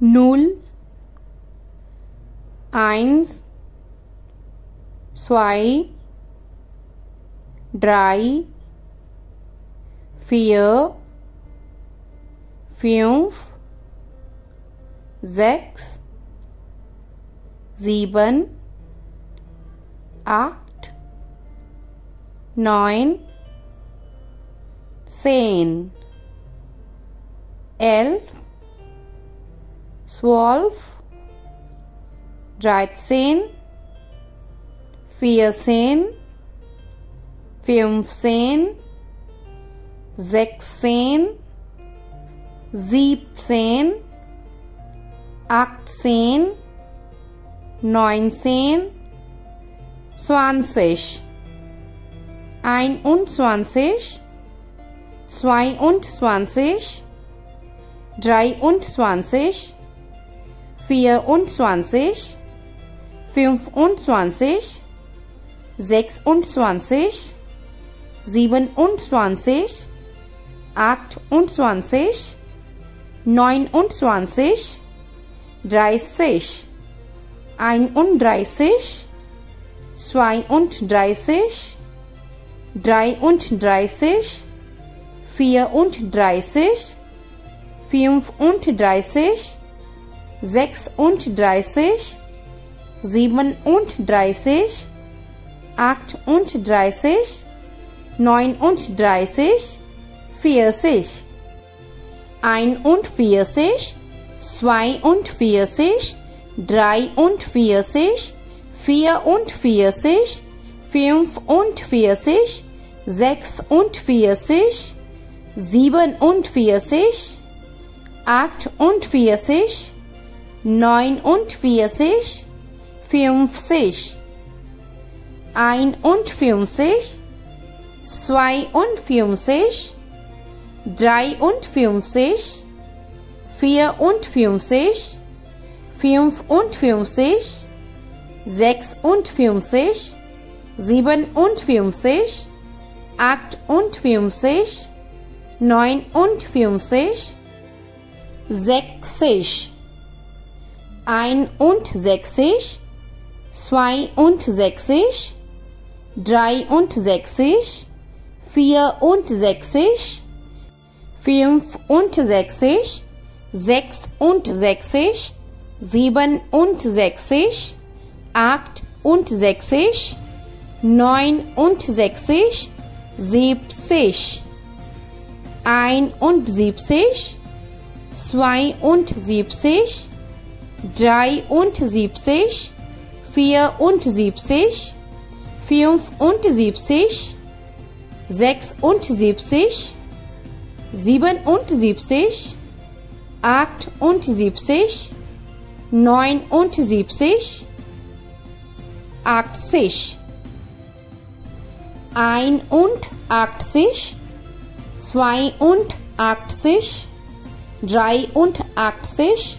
null, eins, zwei, drei, vier, fünf, sechs, sieben, acht, neun, zehn, elf, zwölf, dreizehn, vierzehn, fünfzehn, sechzehn, siebzehn, achtzehn, neunzehn, zwanzig, einundzwanzig, zweiundzwanzig, dreiundzwanzig, vierundzwanzig, fünfundzwanzig, sechsundzwanzig, siebenundzwanzig, achtundzwanzig, neunundzwanzig, dreißig, einunddreißig, zweiunddreißig, dreiunddreißig, vierunddreißig, fünfunddreißig, sechsunddreißig, siebenunddreißig, achtunddreißig, neununddreißig, vierzig, einundvierzig, zweiundvierzig, dreiundvierzig, vierundvierzig, fünfundvierzig, sechsundvierzig, siebenundvierzig, achtundvierzig, neunundvierzig, fünfzig, einundfünfzig, zweiundfünfzig, dreiundfünfzig, vierundfünfzig, fünfundfünfzig, sechsundfünfzig, siebenundfünfzig, achtundfünfzig, neunundfünfzig, sechzig, einundsechzig, zweiundsechzig, dreiundsechzig, vierundsechzig, fünfundsechzig, sechsundsechzig, siebenundsechzig, achtundsechzig, neunundsechzig, siebzig, einundsiebzig, zweiundsiebzig, dreiundsiebzig, vierundsiebzig, fünfundsiebzig, sechsundsiebzig, siebenundsiebzig, achtundsiebzig, neunundsiebzig, achtzig, einundachtzig, zweiundachtzig, dreiundachtzig,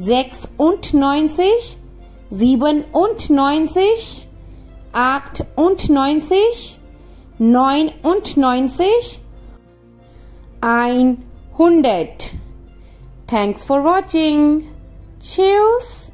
sechsundneunzig, siebenundneunzig, achtundneunzig, neunundneunzig, einhundert. Thanks for watching. Cheers.